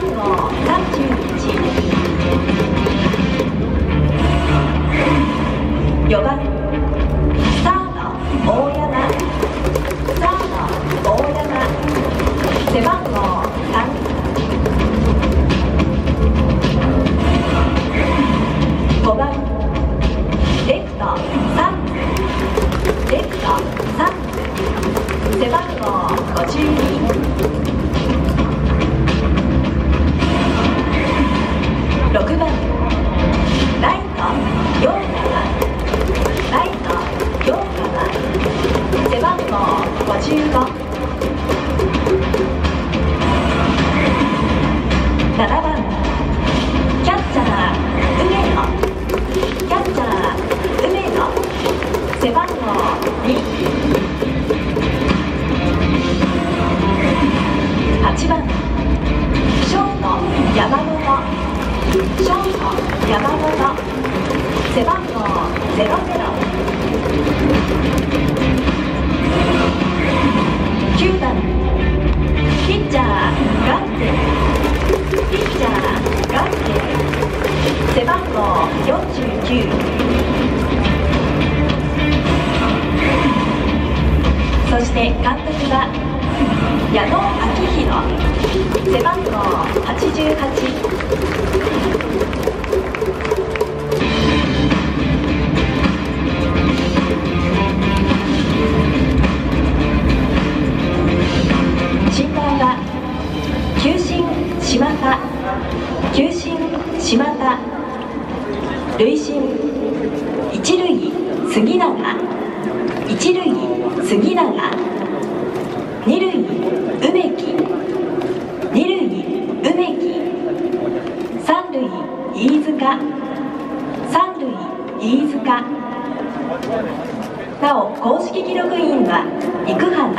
Cotton Mall, ショート山本背番号009番ピッチャーガンケピッチャーガンケ背番号49そして監督は矢野昭弘背番号88田球審島田塁審一塁杉永一塁杉永二塁梅木二塁梅木三塁飯塚三塁飯塚。なお公式記録員は生原。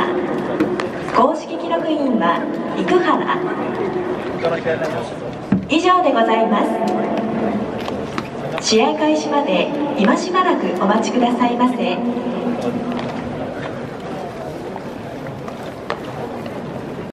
公式記録員は生原。以上でございます。試合開始まで今しばらくお待ちくださいませ。